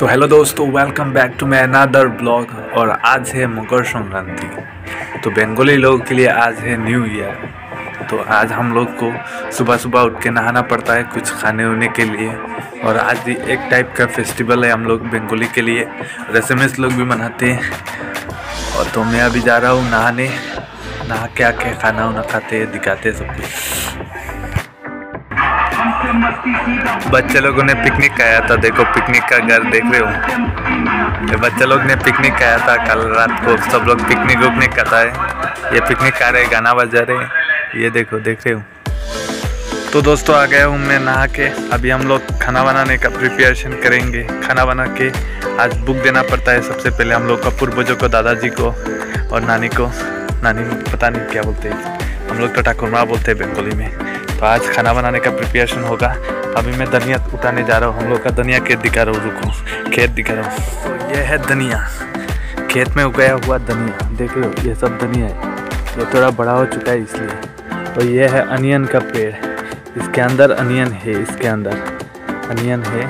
तो हेलो दोस्तों welcome back to my another blog और आज है मकर संक्रांति। तो बंगाली लोगों के लिए आज है न्यू ईयर तो आज हम लोग को सुबह सुबह उठ के नहाना पड़ता है कुछ खाने उने के लिए। और आज एक टाइप का फेस्टिवल है हम लोग बंगाली के लिए। एस लोग भी मनाते हैं। और तो मैं अभी जा रहा हूँ नहाने। नहा के आके खाना उना खाते दिखाते सब कुछ। बच्चे लोगों ने पिकनिक खाया था, देखो पिकनिक का घर देख रहे हो। बच्चे लोग ने पिकनिक खाया था, कल रात को सब लोग पिकनिक उकनिक खाता है। ये पिकनिक खा रहे गाना बजा रहे ये देखो, देख रहे हो। तो दोस्तों, आ गया हूँ मैं नहा के। अभी हम लोग खाना बनाने का प्रिपरेशन करेंगे। खाना बना के आज बुक देना पड़ता है सबसे पहले हम लोग का पूर्वजों को, दादाजी को और नानी को। नानी, पता नहीं क्या बोलते हैं। हम लोग तो ठाकुरमा बोलते हैं बंगाली में। तो आज खाना बनाने का प्रिपरेशन होगा। अभी मैं धनिया उठाने जा रहा हूँ। हम लोग का धनिया खेत दिखा रहा हूँ। रुको, खेत दिखा रहा हूँ। तो ये है धनिया। खेत में उगाया हुआ धनिया। देख लो ये सब धनिया है। ये थोड़ा बड़ा हो चुका है इसलिए। और ये है अनियन का पेड़। इसके अंदर अनियन है, इसके अंदर। अनियन है।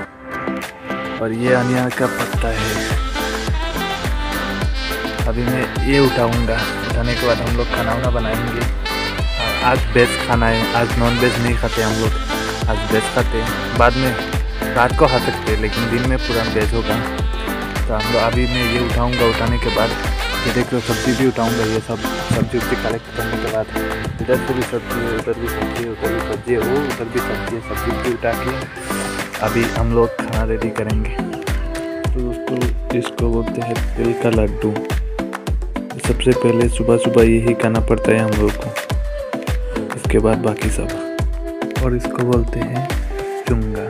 और ये अनियन का पत्ता है। अभी मैं ये उठाऊँगा। उठाने के बाद हम लोग खाना वाना बनाएँगे। आज वेज खाना है, आज नॉन वेज नहीं खाते हम लोग। आज वेज खाते हैं। बाद में रात को खा सकते हैं, लेकिन दिन में पूरा वेज होगा। तो हम लोग अभी मैं ये उठाऊँगा, उठाने के बाद ये देख लो, सब्ज़ी भी उठाऊँगा, ये सब सब्ज़ी उब्जी कलेक्ट करने के बाद इधर से भी सब्ज़ी है, उधर भी सब्ज़ी है, उधर भी सब्ज़ी है वो उधर भी सब्ज़ी है, सब्ज़ी भी उठा के अभी हम लोग खाना रेडी करेंगे। तो दोस्तों, इसको बोलते हैं तिल का लड्डू। सबसे पहले सुबह सुबह यही खाना पड़ता है हम लोग को। उसके बाद बाकी सब। और इसको बोलते हैं चुंगा।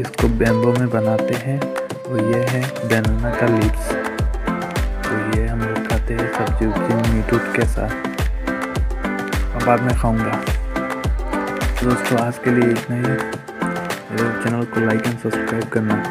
इसको बैम्बो में बनाते हैं। और ये है बनाना का लिप्स तो ये हम लोग खाते हैं सब्ज़ी उब्जी मीट उठ के साथ। और बाद में खाऊँगा। दोस्तों, आज के लिए इतना ही। चैनल को लाइक एंड सब्सक्राइब करना।